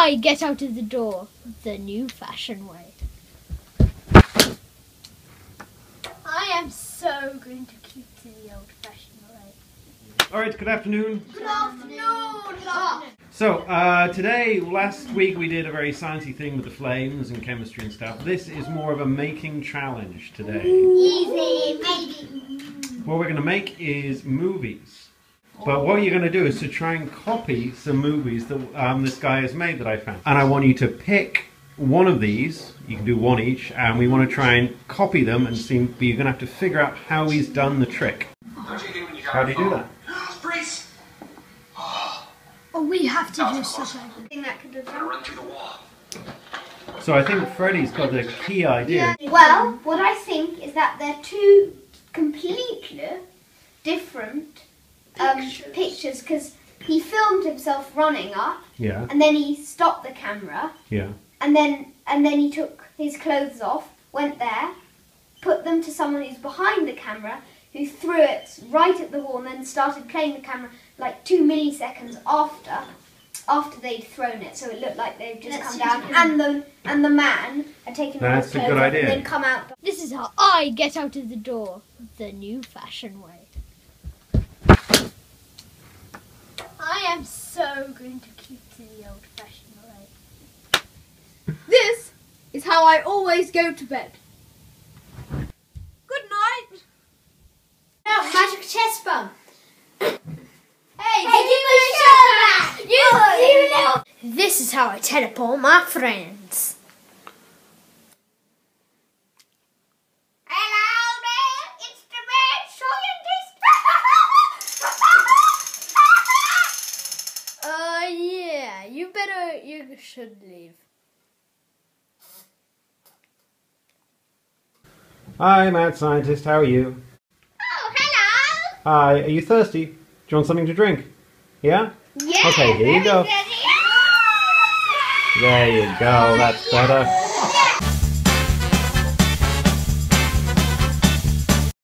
I get out of the door the new fashion way. I am so going to keep to the old fashioned way. All right, good afternoon. Good afternoon. So, uh, today, last week we did a very sciencey thing with the flames and chemistry and stuff. This is more of a making challenge today. Easy, maybe. What we're going to make is movies. But what you're going to do is to try and copy some movies that um, this guy has made that I found. And I want you to pick one of these, you can do one each, and we want to try and copy them and see, but you're going to have to figure out how he's done the trick. How do you do that? Freeze! Oh, we have to do something. Gotta run through the wall. So I think Freddie's got the key idea. Well, what I think is that they're two completely different um, pictures because he filmed himself running up Yeah, and then he stopped the camera yeah. and then and then he took his clothes off, went there, put them to someone who's behind the camera who threw it right at the wall and then started playing the camera like two milliseconds after after they'd thrown it so it looked like they'd just That come down good. and the and the man had taken off That's his a clothes good idea. and then come out This is how I get out of the door the new fashion way. I am so going to keep to the old fashioned way. This is how I always go to bed. Good night. No, magic chest bump. Hey, Hey, give me a shoulder! You, you little... This is how I teleport my friends. Hello there, it's the mad scientist! Uh, yeah, you better, you should leave. Hi, mad scientist. How are you? oh, hello! Hi. Are you thirsty? Do you want something to drink? Yeah. Yeah, Okay, here you go. good. There you go. That's better.